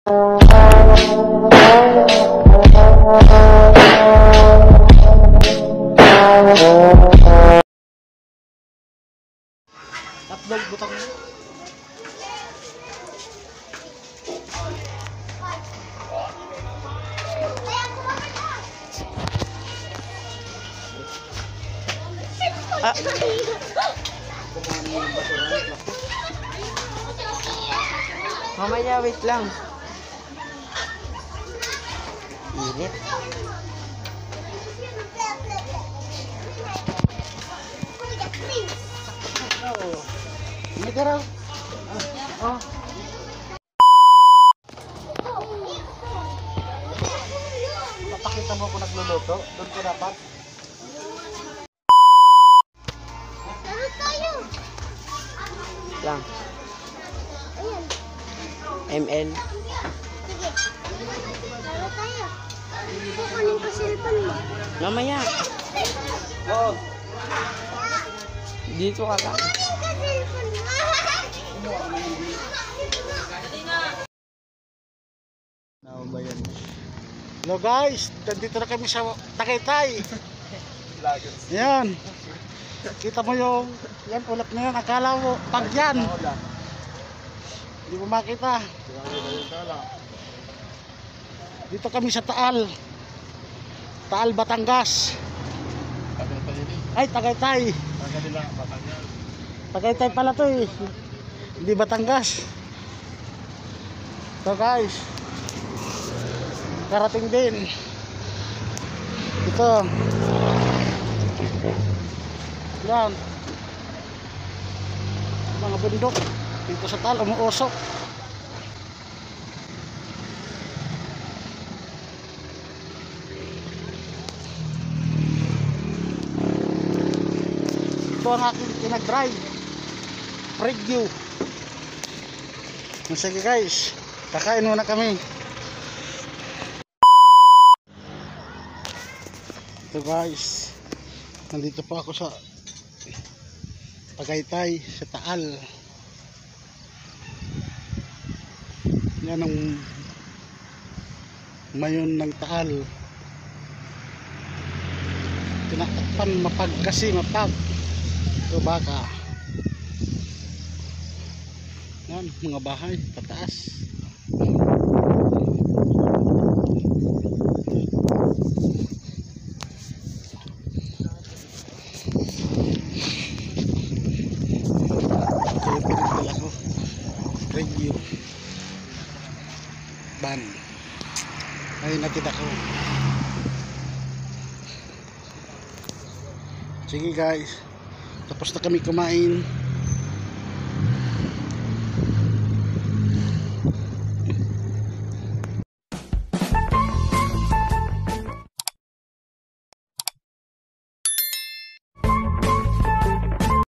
Upload butang mo. Ah. Mamaya, wait lang. Init. Hindi ka raw. Oh. Papakita mo kung nagluluto. Doon ko dapat. Lang. ML. Sige. Kukunin ko cellphone mo. Mamaya. Oh, Dito ka. Ka mo. Ano ba yan? Hello guys, nandito na kami sa Tagaytay. Yan. Kita mo yung, yan ulap na yan, akala mo, pag yan. Hindi mo makita. Dito kami sa Taal. Taal, Batangas. Ay, Tagaytay. Tagaytay pala to eh. Hindi Batangas. So guys, karating din. Ito. Yan. Mga bundok. Dito sa tal, umuusok. Ang aking pinag-drive. Preview. Sige guys, kakain muna kami. Ito guys, nandito po ako sa Tagaytay, sa Taal. Yan ang mayon ng Taal. Tinatakpan mapag kasi mapag. Ito baka. Yan, mga bahay, pataas. Review. Ban. Ay, nakita ko. Sige guys. Tapos na kami kumain.